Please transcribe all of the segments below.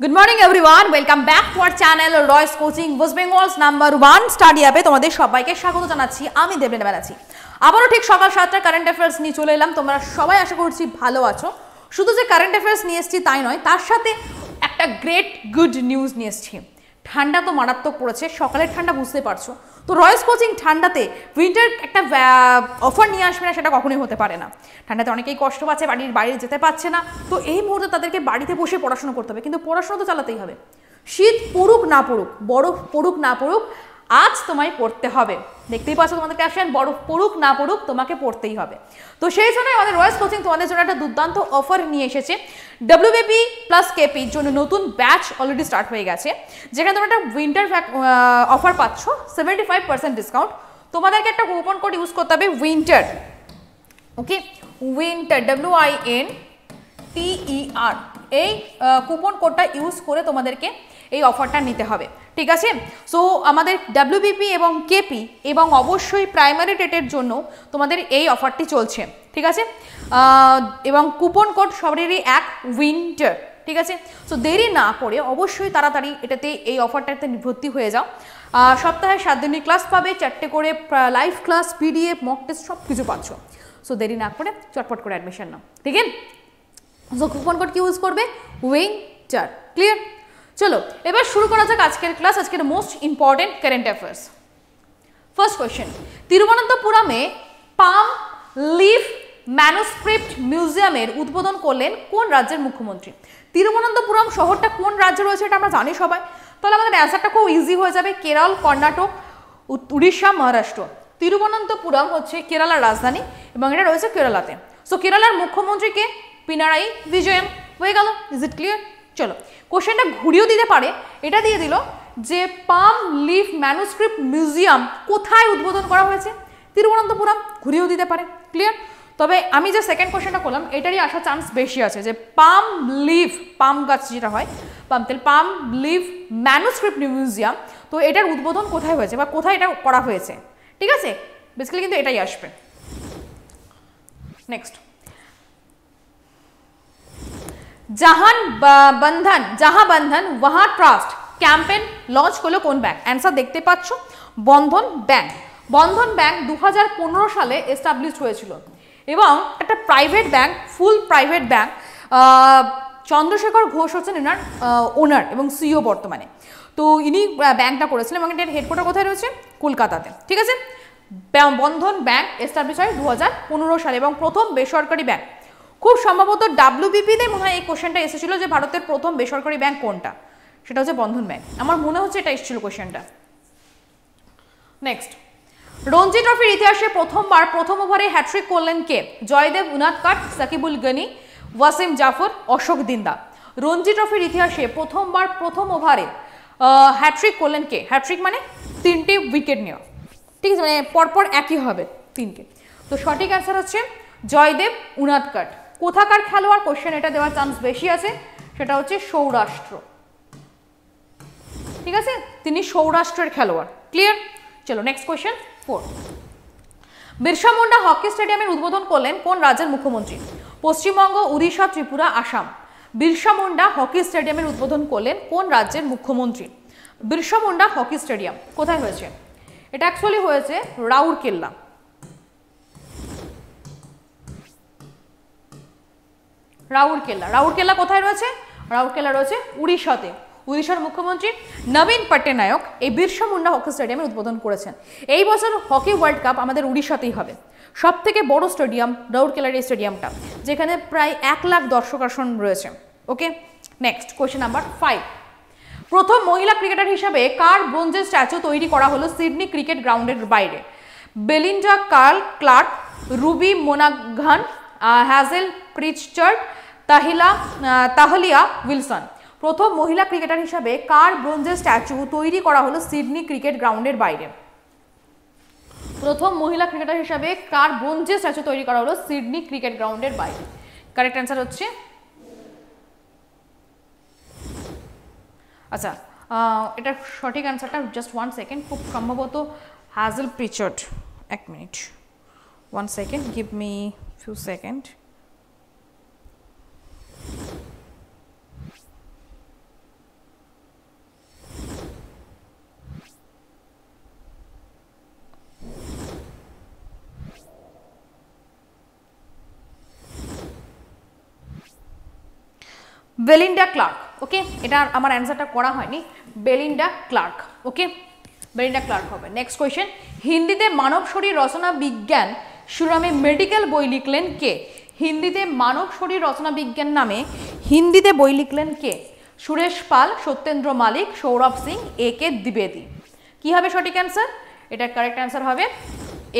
Good morning everyone welcome back to our channel Roy's coaching West Bengal's number one study অ্যাপে তোমাদের সবাইকে স্বাগত জানাচ্ছি। আমি দেবেন ব্যানার্জি। আবারও ঠিক সকাল সাতটা কারেন্ট অ্যাফেয়ার্স নিয়ে চলে এলাম। তোমরা সবাই আশা করছি ভালো আছো। শুধু যে কারেন্ট অ্যাফেয়ার্স নিয়ে এসেছি তাই নয়, তার সাথে একটা গ্রেট গুড নিউজ নিয়ে এসেছি। ঠান্ডা তো মারাত্মক পড়েছে, সকালের ঠান্ডা বুঝতে পারছ। তো রয়েস কোচিং ঠান্ডাতে উইন্টার একটা অফার নিয়ে আসবে না, সেটা কখনোই হতে পারে না। ঠান্ডাতে অনেকেই কষ্ট পাচ্ছে, বাড়ির বাইরে যেতে পারছে না। তো এই মুহূর্তে তাদেরকে বাড়িতে বসে পড়াশোনা করতে হবে। কিন্তু পড়াশোনা তো চালাতেই হবে। শীত পড়ুক না পড়ুক, বরফ পড়ুক না পড়ুক, আজ তোমায় পড়তে হবে। দেখতেই পাচ্ছ তোমাদের ক্যাপশন বরফ পড়ুক না পড়ুক, তোমাকে পড়তেই হবে। তো সেই জন্য আমাদের রয়েস কোচিং তোমাদের জন্য একটা দুর্দান্ত অফার নিয়ে এসেছে। ডাব্লিউবিপি প্লাস কেপির জন্য নতুন ব্যাচ অলরেডি স্টার্ট হয়ে গেছে। যেখানে তোমরা একটা উইন্টার অফার পাচ্ছ সেভেন্টি ফাইভ পার্সেন্ট ডিসকাউন্ট তোমাদেরকে একটা কুপন কোড ইউজ করতে হবে winter okay winter W I N T E R এই কুপন কোডটা ইউজ করে তোমাদেরকে এই অফারটা নিতে হবে। ঠিক আছে? সো আমাদের ডাব্লিউবিপি এবং কেপি এবং অবশ্যই প্রাইমারি ডেটের জন্য তোমাদের এই অফারটি চলছে। ঠিক আছে? এবং কুপন কোড সবারই এক উইন্টার ঠিক আছে? সো দেরি না করে অবশ্যই তাড়াতাড়ি এটাতে এই অফারটাতে ভর্তি হয়ে যাও। সপ্তাহে সাত দিনই ক্লাস পাবে, চারটে করে live class PDF mock test সব কিছু পাচ্ছ। সো দেরি না করে চটপট করে অ্যাডমিশন নাও। ঠিক আছে? সো কুপন কোড কি ইউজ করবে? উইন্টার ক্লিয়ার চলো, এবার শুরু করা যাক আজকের ক্লাস আজকের most important current affairs first question তিরুবনন্তপুরমে palm leaf manuscript মিউজিয়ামের উদ্বোধন করলেন কোন রাজ্যের মুখ্যমন্ত্রী? তিরুবনন্তপুরম শহরটা কোন রাজ্যে রয়েছে এটা আমরা জানি সবাই। তাহলে আমাদের অ্যান্সারটা খুব ইজি হয়ে যাবে। কেরল, কর্ণাটক উড়িষ্যা, মহারাষ্ট্র। তিরুবনন্তপুরম হচ্ছে কেরালার রাজধানী এবং এটা রয়েছে কেরালাতে। সো কেরালার মুখ্যমন্ত্রীকে পিনারাই বিজয়ন হয়ে গেল ইজ ইট ক্লিয়ার চলো কোশ্চেনটা ঘুরিয়েও দিতে পারে, এটা দিয়ে দিল যে পাম লিফ ম্যানুস্ক্রিপ্ট মিউজিয়াম কোথায় উদ্বোধন করা হয়েছে? তিরুবনন্তপুরম, ঘুরিয়েও দিতে পারে ক্লিয়ার তবে আমি যে সেকেন্ড কোশ্চেনটা করলাম, এটারই আসার চান্স বেশি আছে যে পাম লিভ পাম গাছ যেটা হয়, পাম তেল, পাম লিভ ম্যানুস্ক্রিপ্ট মিউজিয়াম তো এটার উদ্বোধন কোথায় হয়েছে বা কোথায় এটা করা হয়েছে? ঠিক আছে? বেসিক্যালি কিন্তু এটাই আসবে। নেক্সট জাহান বন্ধন যাহা Bandhan, Wahan trust, campaign launch করল কোন ব্যাংক অ্যান্সার দেখতে পাচ্ছ, বন্ধন ব্যাংক। বন্ধন ব্যাংক দু হাজার পনেরো সালে এস্টাবলিশ হয়েছিল। এবং একটা private bank full private bank Chandrashekhar Ghosh হচ্ছেন এনার ওনার এবং সিও বর্তমানে। তো ইনি ব্যাংকটা করেছিলেন এবং এটার হেডকোয়ার্টার কোথায় রয়েছে? কলকাতাতে। ঠিক আছে? বন্ধন ব্যাংক এস্টাবলিশ হয় দু হাজার পনেরো সালে এবং প্রথম বেসরকারি ব্যাংক খুব সম্ভবত ডাব্লিউবিপিতে মনে হয় এই কোশ্চেনটা এসেছিল যে ভারতের প্রথম বেসরকারি ব্যাংক কোনটা? সেটা হচ্ছে বন্ধন ব্যাংক আমার মনে হচ্ছে এটা এসেছিল কোশ্চেনটা নেক্সট রঞ্জি ট্রফির ইতিহাসে প্রথমবার প্রথম ওভারে হ্যাট্রিক করলেন কে? জয়দেব উনাদকাট সাকিবুল গনি, ওয়াসিম জাফর, অশোক দিন্দা। রঞ্জি ট্রফির ইতিহাসে প্রথমবার প্রথম ওভারে হ্যাট্রিক করলেন কে? হ্যাট্রিক মানে তিনটে উইকেট নেওয়া। ঠিক আছে মানে পরপর একই হবে তিনটে। তো সঠিক অ্যান্সার হচ্ছে জয়দেব উনাদকাট কোথাকার খেলোয়াড়? কোশ্চেন এটা দেওয়ার চান্স বেশি আছে। সেটা হচ্ছে সৌরাষ্ট্র। ঠিক আছে? তিনি সৌরাষ্ট্রের খেলোয়াড়। ক্লিয়ার চলো next question four Birsa Munda hockey স্টেডিয়ামের উদ্বোধন করলেন কোন রাজ্যের মুখ্যমন্ত্রী? পশ্চিমবঙ্গ, উড়িষ্যা, ত্রিপুরা, আসাম। বিরসা মুন্ডা হকি স্টেডিয়ামের উদ্বোধন করলেন কোন রাজ্যের মুখ্যমন্ত্রী? Birsa Munda hockey stadium. কোথায় হয়েছে? এটা অ্যাকচুয়ালি হয়েছে রাউরকেল্লা। রাউরকেল্লা। রাউরকেল্লা কোথায় রয়েছে? রাউরকেল্লা রয়েছে উড়িষ্যাতে। উড়িষ্যার মুখ্যমন্ত্রী নবীন পট্টনায়ক এই বিরসা মুন্ডা হকি স্টেডিয়ামের উদ্বোধন করেছেন। এই বছর হকি ওয়ার্ল্ড কাপ আমাদের উড়িষ্যাতেই হবে। সব থেকে বড় স্টেডিয়াম রাউরকেলার এই স্টেডিয়ামটা, যেখানে প্রায় এক লাখ দর্শক আসন রয়েছে। Okay next question number five প্রথম মহিলা ক্রিকেটার হিসাবে কার ব্রোঞ্জের স্ট্যাচু তৈরি করা হলো সিডনি ক্রিকেট গ্রাউন্ডের বাইরে? Belinda Carl Clark, Ruby মোনাঘান Hazel Pritchard, Tahlia Tahlia Wilson. প্রথম মহিলা ক্রিকেটার হিসাবে কার ব্রোঞ্জের স্ট্যাচু তৈরি করা হলো সিডনি ক্রিকেট গ্রাউন্ডের বাইরে? প্রথম মহিলা ক্রিকেটার হিসাবে কার ব্রোঞ্জের স্ট্যাচু তৈরি করা হলো সিডনি ক্রিকেট গ্রাউন্ডের বাইরে? কারেক্ট অ্যান্সার হচ্ছে? আচ্ছা এটা সঠিক অ্যান্সারটা জাস্ট ওয়ান সেকেন্ড খুব সম্ভবত হ্যাজেল প্রিচার্ড এক minute. One second give me few second Belinda Clark okay এটা আমার অ্যান্সারটা করা হয়নি। Belinda Clark okay Belinda Clark হবে। নেক্সট কোয়েশ্চেন হিন্দিতে মানব শরীর রচনা বিজ্ঞান শিরোনামে মেডিকেল বই লিখলেন কে? হিন্দিতে মানব শরীর রচনা বিজ্ঞান নামে হিন্দিতে বই লিখলেন কে? সুরেশ পাল, সত্যেন্দ্র মালিক, সৌরভ সিং, এ কে দ্বিবেদী। কী হবে সঠিক অ্যান্সার এটার কারেক্ট অ্যান্সার হবে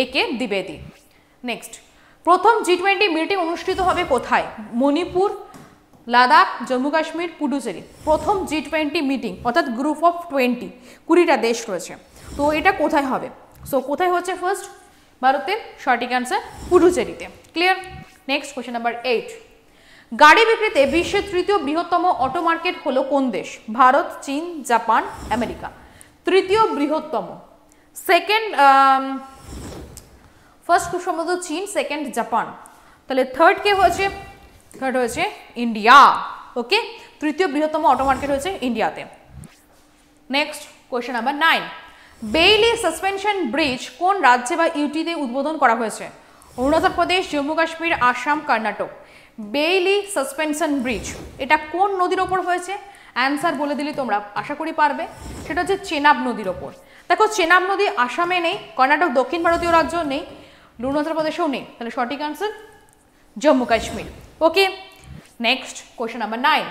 এ কে দ্বিবেদী। নেক্সট প্রথম জি টোয়েন্টি মিটিং অনুষ্ঠিত হবে কোথায়? মণিপুর, লাদাখ, জম্মু কাশ্মীর, পুডুচেরি। প্রথম জি টোয়েন্টি মিটিং অর্থাৎ গ্রুপ অফ টোয়েন্টি কুড়িটা দেশ রয়েছে। তো এটা কোথায় হবে? সো কোথায় হচ্ছে ফার্স্ট ভারতের সঠিক answer পুডুচেরিতে। Clear next question number eight গাড়ি বিক্রিতে বিশ্বের তৃতীয় বৃহত্তম অটো মার্কেট হলো কোন দেশ? ভারত, চীন, জাপান, আমেরিকা। তৃতীয় বৃহত্তম। সেকেন্ড ফার্স্ট সম্ভবত চীন সেকেন্ড জাপান। তাহলে থার্ড কে হয়েছে? থার্ড হয়েছে ইন্ডিয়া। ওকে তৃতীয় বৃহত্তম অটো মার্কেট হয়েছে ইন্ডিয়াতে। Next question number nine Bailey suspension bridge কোন রাজ্যে বা ইউটিতে উদ্বোধন করা হয়েছে? Arunachal Pradesh, Jammu Kashmir, Assam, Karnataka. Bailey suspension bridge, এটা কোন নদীর ওপর হয়েছে? অ্যান্সার বলে দিলে তোমরা আশা করি পারবে। সেটা হচ্ছে চেনাব নদীর ওপর। দেখো, চেনাব নদী আসামে নেই, কর্ণাটক দক্ষিণ ভারতীয় রাজ্য নেই, অরুণাচল প্রদেশেও নেই। তাহলে সঠিক answer Jammu Kashmir. Okay next question number nine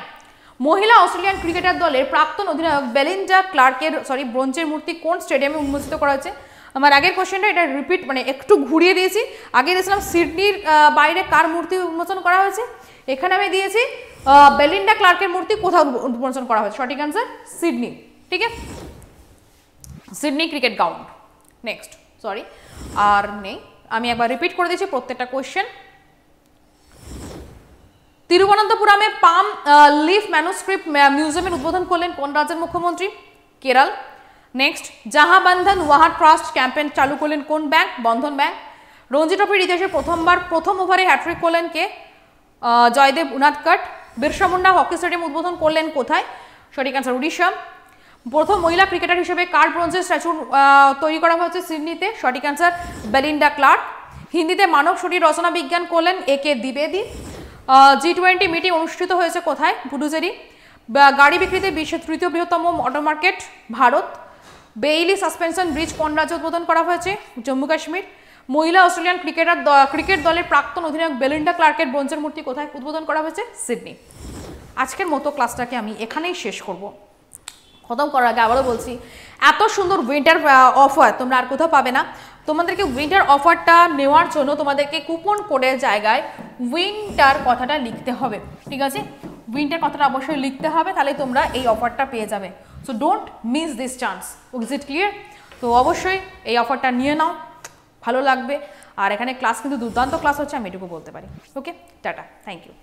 মহিলা অস্ট্রেলিয়ান ক্রিকেটার দলের প্রাক্তন অধিনায়ক বেলিন্ডা ক্লার্কের সরি ব্রোঞ্জের মূর্তি কোন স্টেডিয়ামে উন্মোচিত করা হয়েছে? আমার আগের কোশ্চেনটা এটা রিপিট মানে একটু ঘুরিয়ে দিয়েছি। আগে দিয়েছিলাম সিডনির বাইরে কার মূর্তি উন্মোচন করা হয়েছে? এখানে আমি দিয়েছি বেলিন্ডা ক্লার্কের মূর্তি কোথাও উন্মোচন করা হয়েছে। সঠিক আনসার সিডনি। ঠিক আছে? Sydney cricket ground. Next sorry আর নেই। আমি একবার রিপিট করে দিয়েছি প্রত্যেকটা কোয়েশ্চেন তিরুবনন্তপুরমে পাম লিফ ম্যানুস্ক্রিপ্ট মিউজিয়ামের উদ্বোধন করলেন কোন রাজ্যের মুখ্যমন্ত্রী? কেরাল। নেক্সট, জাহাবন্ধন ওয়াহার ট্রাস্ট ক্যাম্পেইন চালু করলেন কোন ব্যাংক? বন্ধন ব্যাংক। রঞ্জি ট্রফির ইতিহাসে প্রথমবার, প্রথম ওভারে হ্যাট্রিক করলেন কে? জয়দেব উনাদকট। বিরসা মুন্ডা হকি স্টেডিয়াম উদ্বোধন করলেন কোথায়? সঠিক অ্যান্সার উড়িষ্যা। প্রথম মহিলা ক্রিকেটার হিসেবে কার ব্রোঞ্জের স্ট্যাচু তৈরি করা হয়েছে সিডনিতে? সঠিক অ্যান্সার বেলিন্ডা ক্লার্ক। হিন্দিতে মানব শরীর রচনা বিজ্ঞান করলেন এ কে দ্বিবেদী। জি টোয়েন্টি মিটিং অনুষ্ঠিত হয়েছে কোথায়? পুডুচেরি। গাড়ি বিক্রিতে বিশ্বের তৃতীয় বৃহত্তম auto market Bharat. Bailey suspension bridge কোন রাজ্যে উদ্বোধন করা হয়েছে? জম্মু কাশ্মীর। মহিলা অস্ট্রেলিয়ান ক্রিকেটার ক্রিকেট দলের প্রাক্তন অধিনায়ক বেলিন্ডা ক্লার্কের ব্রোঞ্জের মূর্তি কোথায় উদ্বোধন করা হয়েছে? সিডনি। আজকের মতো ক্লাসটাকে আমি এখানেই শেষ করব। খতম করার আগে আবারও বলছি, এত সুন্দর উইন্টার অফার তোমরা আর কোথাও পাবে না। তোমাদেরকে উইন্টার অফারটা নেওয়ার জন্য তোমাদেরকে কুপন কোডের জায়গায় উইন্টার কথাটা লিখতে হবে, ঠিক আছে? উইন্টার কথাটা অবশ্যই লিখতে হবে, তাহলে তোমরা এই অফারটা পেয়ে যাবে। So don't miss this chance is it clear তো অবশ্যই এই অফারটা নিয়ে নাও, ভালো লাগবে। আর এখানে ক্লাস কিন্তু দুর্দান্ত ক্লাস হচ্ছে, আমি এটুকু বলতে পারি। ওকে টাটা থ্যাংক ইউ